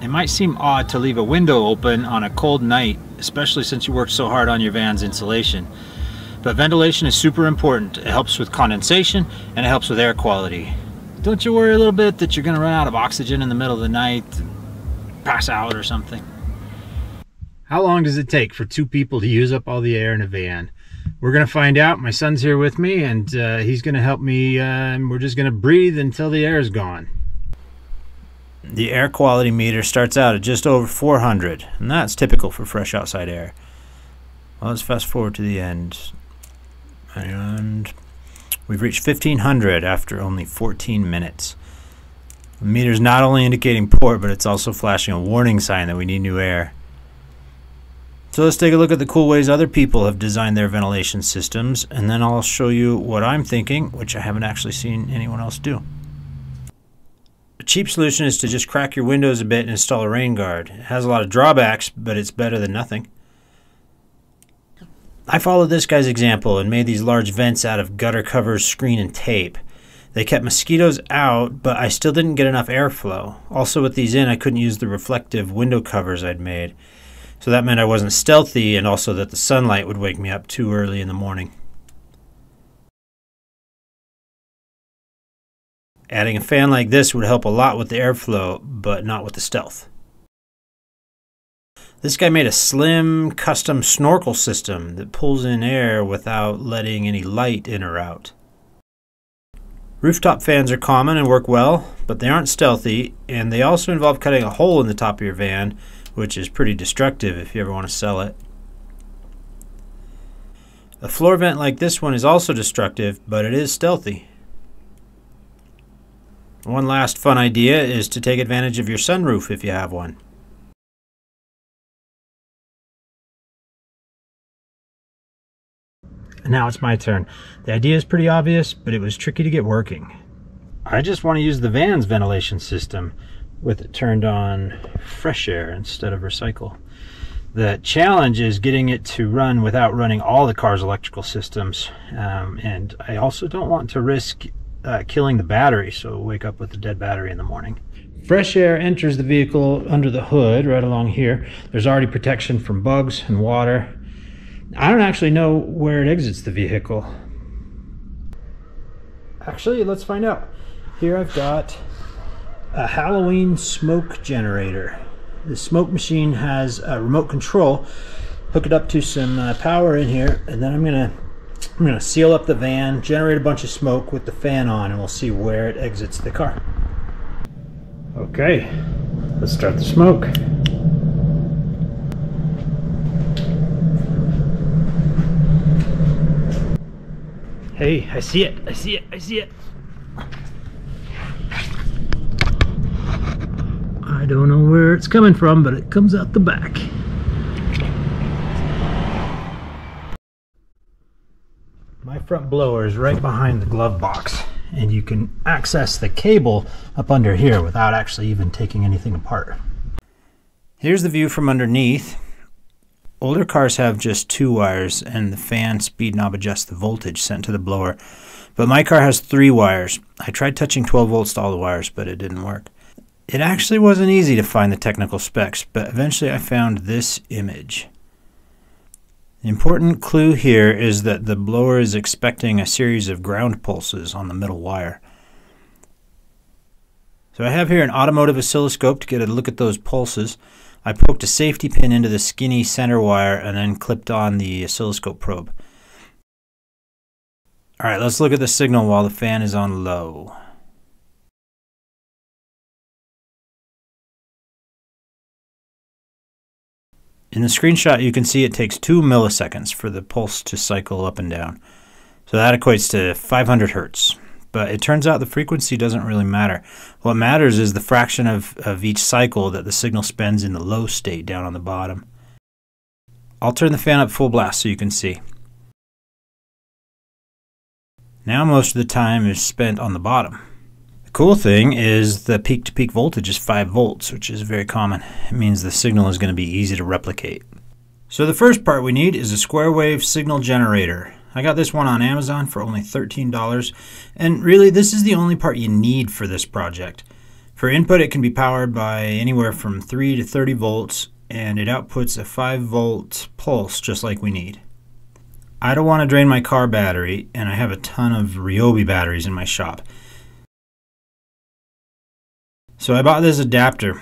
It might seem odd to leave a window open on a cold night, especially since you worked so hard on your van's insulation. But ventilation is super important. It helps with condensation and it helps with air quality. Don't you worry a little bit that you're going to run out of oxygen in the middle of the night, pass out or something. How long does it take for two people to use up all the air in a van? We're going to find out. My son's here with me and uh, he's going to help me. Uh, and we're just going to breathe until the air is gone. The air quality meter starts out at just over 400, and that's typical for fresh outside air. Well, let's fast forward to the end. And we've reached 1500 after only 14 minutes. The meter's not only indicating port, but it's also flashing a warning sign that we need new air. So let's take a look at the cool ways other people have designed their ventilation systems, and then I'll show you what I'm thinking, which I haven't actually seen anyone else do. Cheap solution is to just crack your windows a bit and install a rain guard. It has a lot of drawbacks, but it's better than nothing. I followed this guy's example and made these large vents out of gutter covers, screen, and tape. They kept mosquitoes out, but I still didn't get enough airflow. Also, with these in, I couldn't use the reflective window covers I'd made. So that meant I wasn't stealthy and also that the sunlight would wake me up too early in the morning. Adding a fan like this would help a lot with the airflow, but not with the stealth. This guy made a slim, custom snorkel system that pulls in air without letting any light in or out. Rooftop fans are common and work well, but they aren't stealthy, and they also involve cutting a hole in the top of your van, which is pretty destructive if you ever want to sell it. A floor vent like this one is also destructive, but it is stealthy. One last fun idea is to take advantage of your sunroof if you have one. Now it's my turn. The idea is pretty obvious, but it was tricky to get working. I just want to use the van's ventilation system with it turned on fresh air instead of recycle. The challenge is getting it to run without running all the car's electrical systems. Um, and I also don't want to risk uh, killing the battery, so wake up with a dead battery in the morning. Fresh air enters the vehicle under the hood right along here. There's already protection from bugs and water. I don't actually know where it exits the vehicle. Actually, let's find out. Here I've got a Halloween smoke generator. The smoke machine has a remote control. Hook it up to some uh, power in here, and then I'm gonna I'm gonna seal up the van, generate a bunch of smoke with the fan on, and we'll see where it exits the car. Okay, let's start the smoke. Hey, I see it, I see it, I see it. I don't know where it's coming from, but it comes out the back. My front blower is right behind the glove box, and you can access the cable up under here without actually even taking anything apart. Here's the view from underneath. Older cars have just two wires, and the fan speed knob adjusts the voltage sent to the blower. But my car has three wires. I tried touching 12 volts to all the wires, but it didn't work. It actually wasn't easy to find the technical specs, but eventually I found this image. The important clue here is that the blower is expecting a series of ground pulses on the middle wire. So I have here an automotive oscilloscope to get a look at those pulses. I poked a safety pin into the skinny center wire and then clipped on the oscilloscope probe. Alright, let's look at the signal while the fan is on low. In the screenshot, you can see it takes 2 milliseconds for the pulse to cycle up and down. So that equates to 500 hertz. But it turns out the frequency doesn't really matter. What matters is the fraction of, of each cycle that the signal spends in the low state down on the bottom. I'll turn the fan up full blast so you can see. Now most of the time is spent on the bottom. The cool thing is the peak to peak voltage is 5 volts, which is very common. It means the signal is going to be easy to replicate. So the first part we need is a square wave signal generator. I got this one on Amazon for only $13, and really this is the only part you need for this project. For input, it can be powered by anywhere from 3 to 30 volts, and it outputs a 5 volt pulse just like we need. I don't want to drain my car battery, and I have a ton of Ryobi batteries in my shop. So I bought this adapter.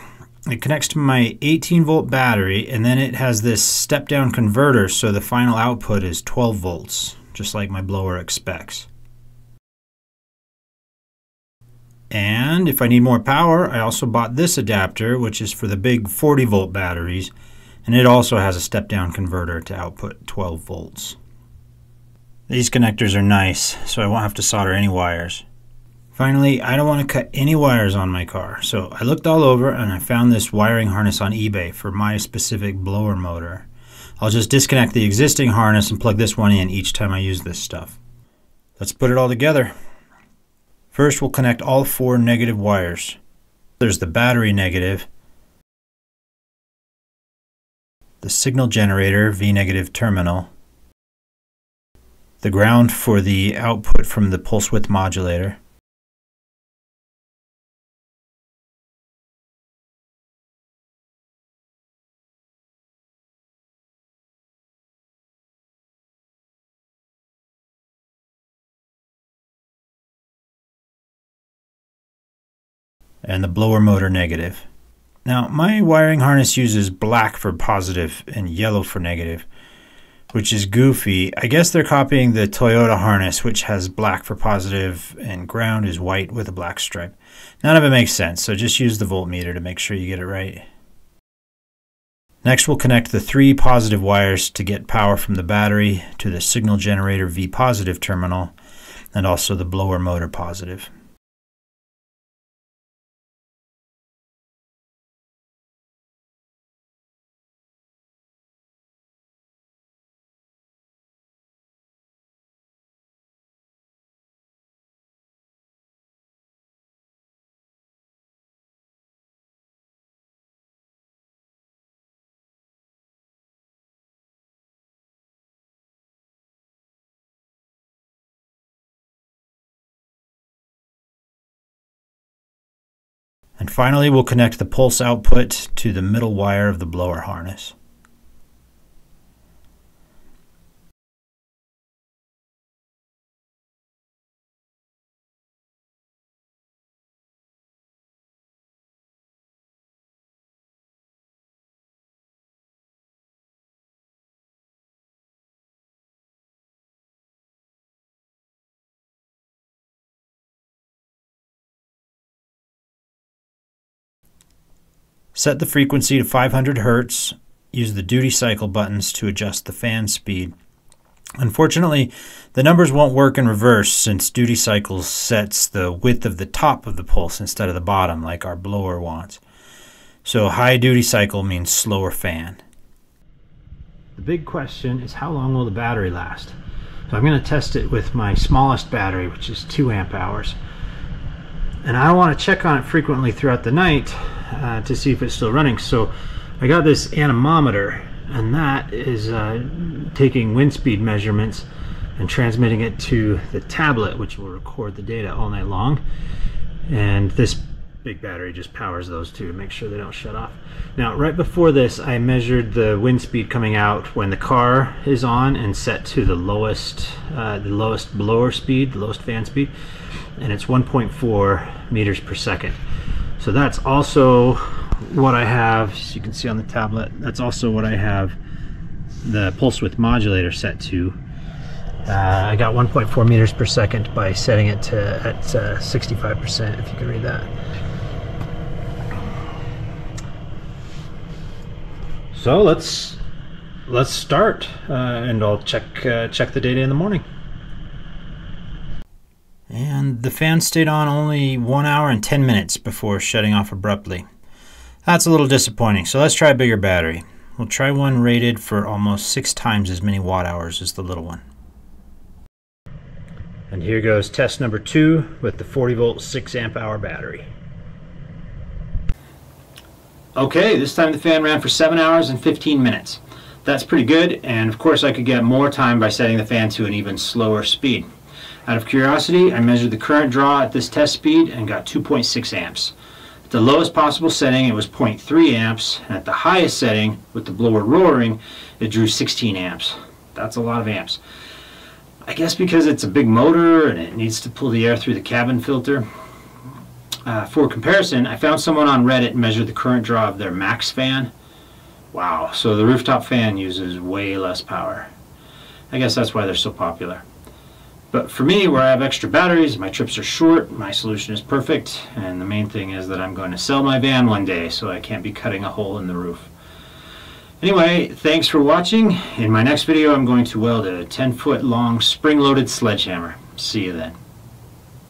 It connects to my 18 volt battery, and then it has this step down converter, so the final output is 12 volts, just like my blower expects. And if I need more power, I also bought this adapter, which is for the big 40 volt batteries, and it also has a step down converter to output 12 volts. These connectors are nice, so I won't have to solder any wires. Finally, I don't want to cut any wires on my car, so I looked all over and I found this wiring harness on eBay for my specific blower motor. I'll just disconnect the existing harness and plug this one in each time I use this stuff. Let's put it all together. First, we'll connect all four negative wires. There's the battery negative, the signal generator V negative terminal, the ground for the output from the pulse width modulator, and the blower motor negative. Now, my wiring harness uses black for positive and yellow for negative, which is goofy. I guess they're copying the Toyota harness, which has black for positive and ground is white with a black stripe. None of it makes sense, so just use the voltmeter to make sure you get it right. Next, we'll connect the three positive wires to get power from the battery to the signal generator V positive terminal and also the blower motor positive. And finally, we'll connect the pulse output to the middle wire of the blower harness. Set the frequency to 500 Hz. Use the duty cycle buttons to adjust the fan speed. Unfortunately, the numbers won't work in reverse since duty cycle sets the width of the top of the pulse instead of the bottom like our blower wants. So high duty cycle means slower fan. The big question is how long will the battery last? So I'm going to test it with my smallest battery, which is 2 amp hours. And I want to check on it frequently throughout the night uh, to see if it's still running. So I got this anemometer and that is uh, taking wind speed measurements and transmitting it to the tablet which will record the data all night long and this big battery just powers those two to make sure they don't shut off. Now right before this I measured the wind speed coming out when the car is on and set to the lowest uh, the lowest blower speed, the lowest fan speed and it's 1.4 meters per second. So that's also what I have, as you can see on the tablet, that's also what I have the pulse width modulator set to. Uh, I got 1.4 meters per second by setting it to at 65%, uh, if you can read that. So let's let's start, uh, and I'll check uh, check the data in the morning. And the fan stayed on only 1 hour and 10 minutes before shutting off abruptly. That's a little disappointing, so let's try a bigger battery. We'll try one rated for almost 6 times as many watt hours as the little one. And here goes test number 2 with the 40 volt 6 amp hour battery. Okay, this time the fan ran for 7 hours and 15 minutes. That's pretty good, and of course I could get more time by setting the fan to an even slower speed. Out of curiosity, I measured the current draw at this test speed and got 2.6 amps. At the lowest possible setting, it was 0.3 amps. And at the highest setting, with the blower roaring, it drew 16 amps. That's a lot of amps. I guess because it's a big motor and it needs to pull the air through the cabin filter. Uh, for comparison, I found someone on Reddit measured the current draw of their Maxxfan. Wow, so the rooftop fan uses way less power. I guess that's why they're so popular. But for me, where I have extra batteries, my trips are short, my solution is perfect, and the main thing is that I'm going to sell my van one day, so I can't be cutting a hole in the roof. Anyway, thanks for watching. In my next video, I'm going to weld a 10 foot long spring-loaded sledgehammer. See you then.